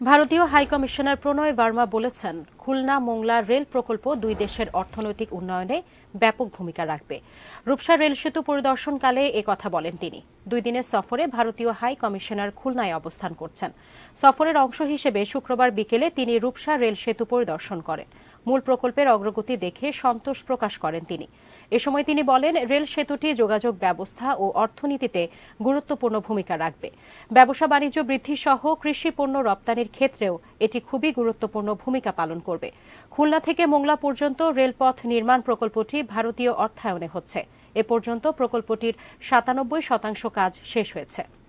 ভারতীয় হাইকমিশনার প্রণয় বার্মা বলেছেন, খুলনা মোংলা রেল প্রকল্প দুই দেশের অর্থনৈতিক উন্নয়নে ব্যাপক ভূমিকা রাখবে। রূপসা রেল সেতু পরিদর্শনকালে এ কথা বলেন তিনি। দুই দিনের সফরে ভারতীয় হাই কমিশনার খুলনায় অবস্থান করছেন। সফরের অংশ হিসেবে শুক্রবার বিকেলে তিনি রূপসা রেল সেতু পরিদর্শন করেন। মূল প্রকল্পের অগ্রগতি দেখে সন্তোষ প্রকাশ করেন তিনি। এ সময় তিনি বলেন, রেল সেতুটি যোগাযোগ ব্যবস্থা ও অর্থনীতিতে গুরুত্বপূর্ণ ভূমিকা রাখবে। ব্যবসা বাণিজ্য বৃদ্ধি সহ কৃষি পণ্য রপ্তানির ক্ষেত্রেও এটি খুবই গুরুত্বপূর্ণ ভূমিকা পালন করবে। খুলনা থেকে মোংলা পর্যন্ত রেলপথ নির্মাণ প্রকল্পটি ভারতীয় অর্থায়নে হচ্ছে। এ পর্যন্ত প্রকল্পটির সাতানব্বই শতাংশ কাজ শেষ হয়েছে।